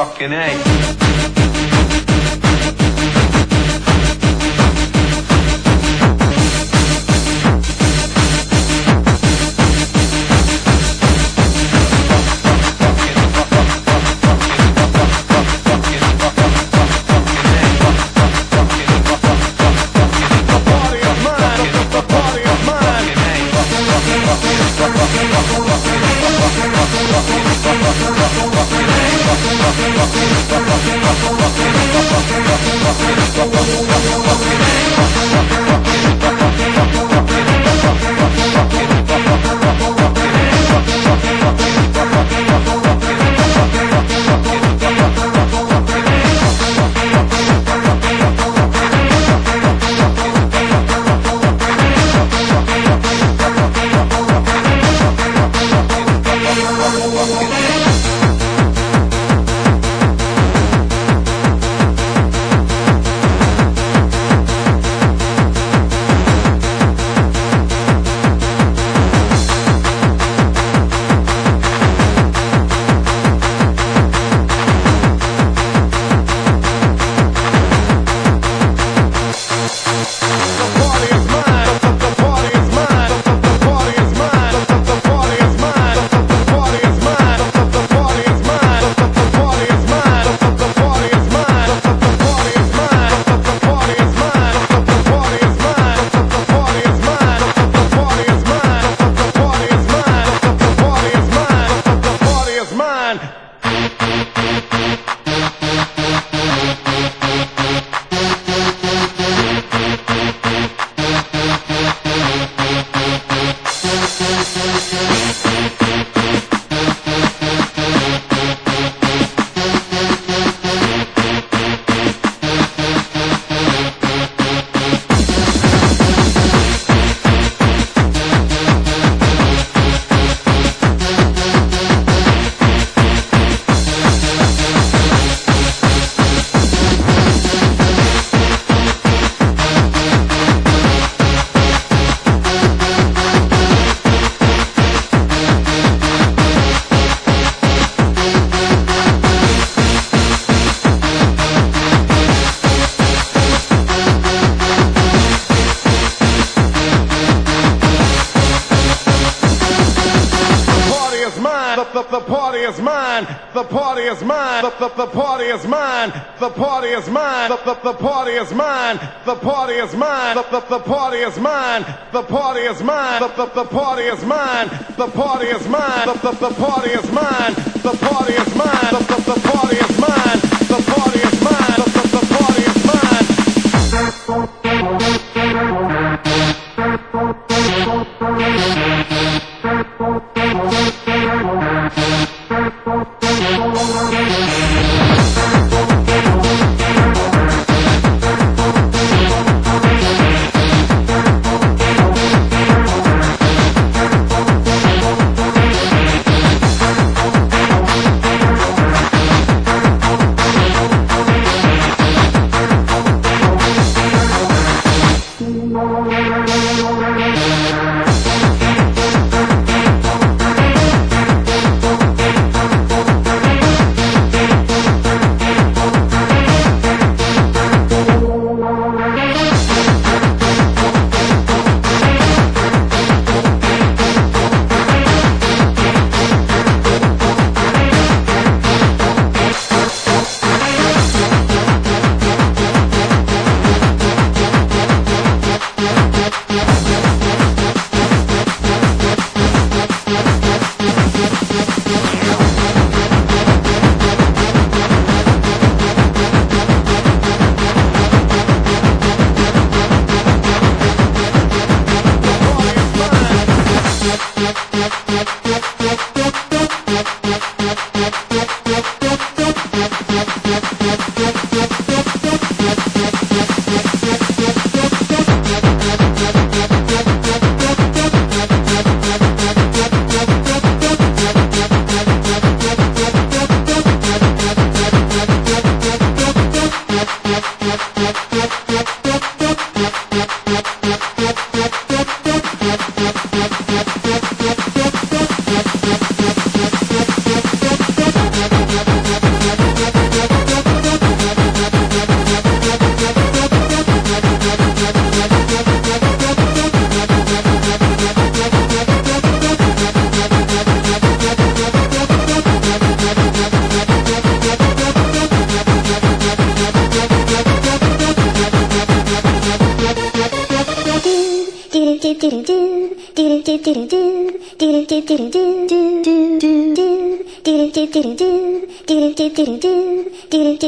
fucking a The, the, party is mine. The party is mine. The, the, the party is mine. The party is mine. The, the, the party is mine. The party is mine. The, the, the party is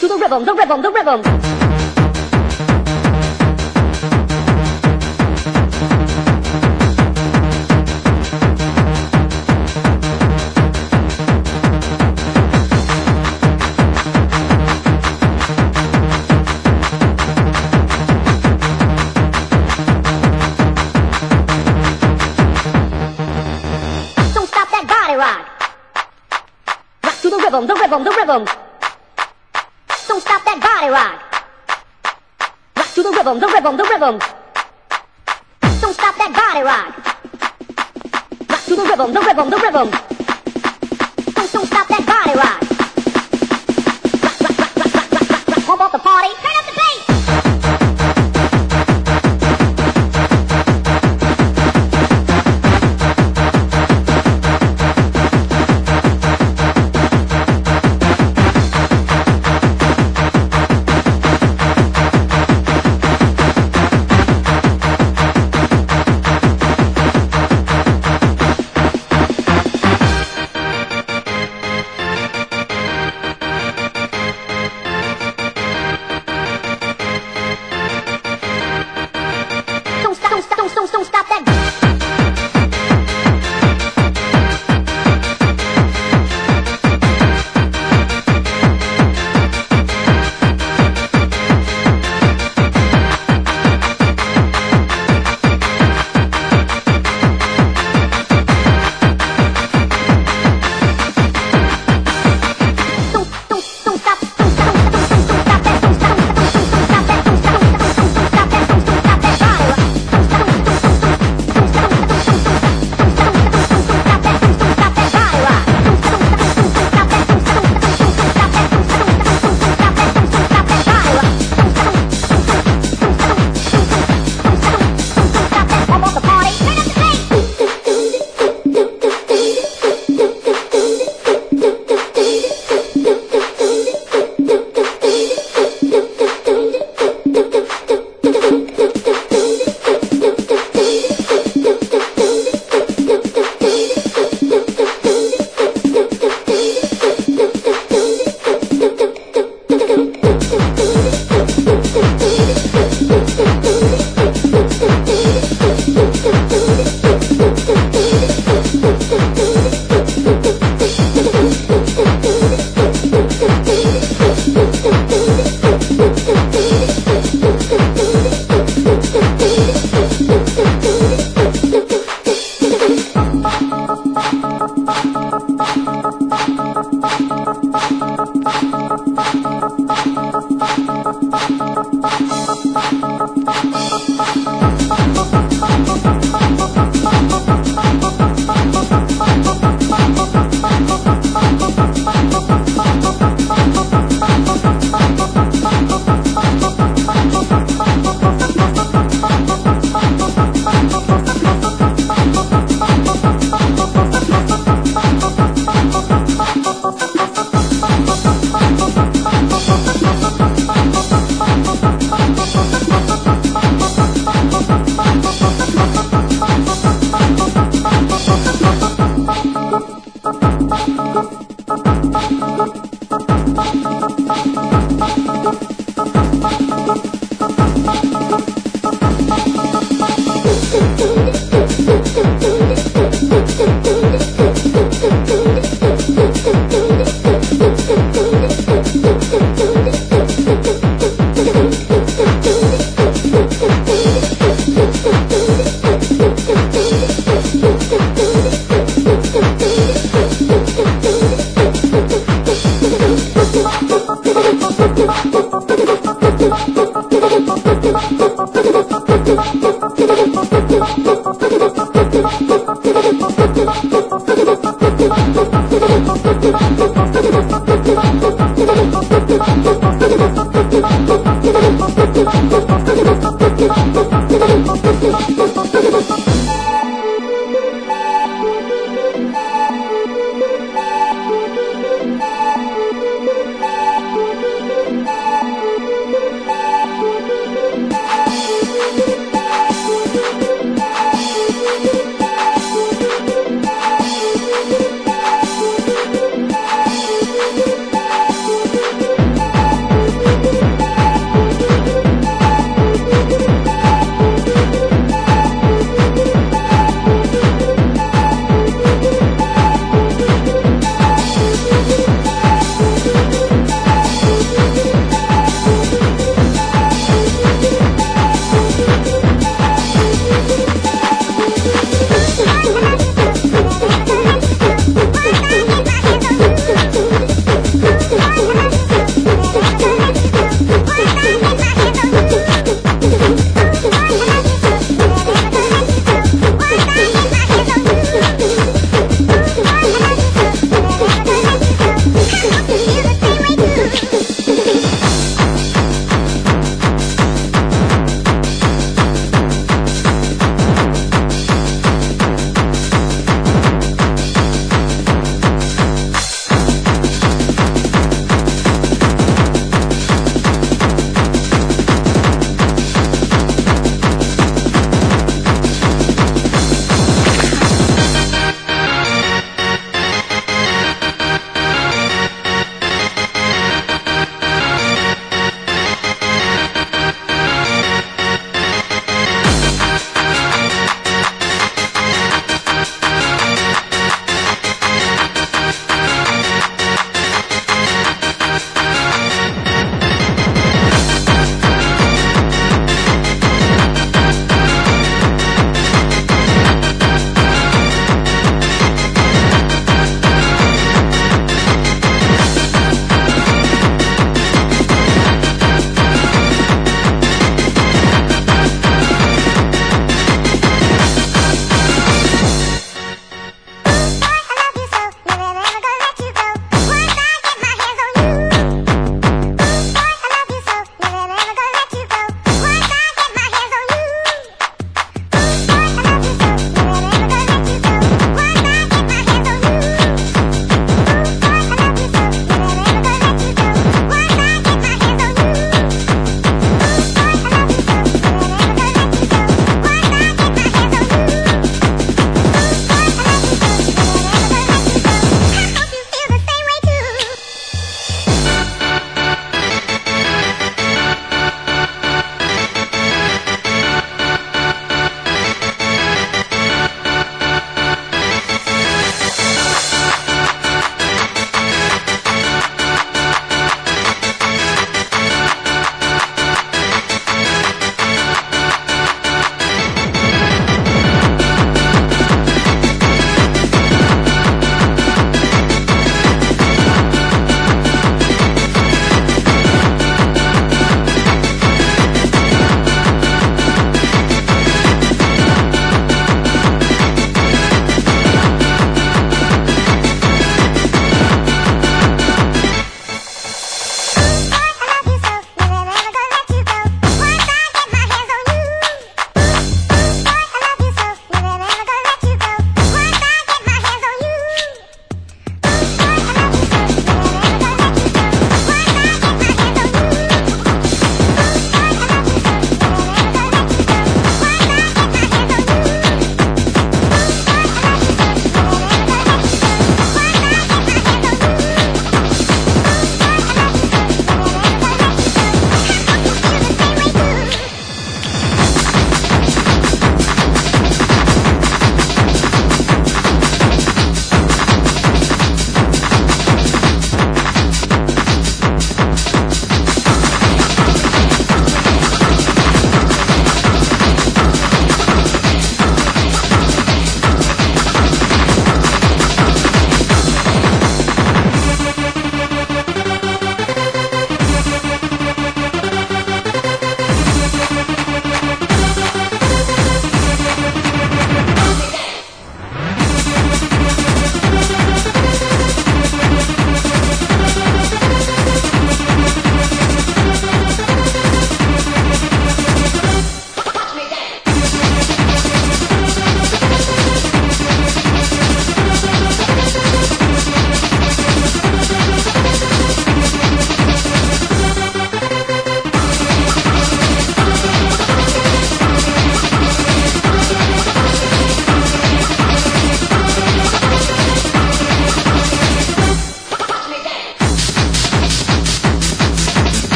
Don't rip them, don't rip them, don't rip them. Rhythm, the rhythm. Don't stop that body rock. Rock to the rhythm, the rhythm, the rhythm. Don't stop that body rock. Rock to the rhythm, the rhythm, the rhythm.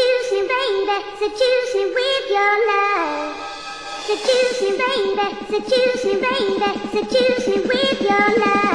Seduce me, baby, seduce me with your love. Seduce me, baby, seduce me, baby, seduce me with your love.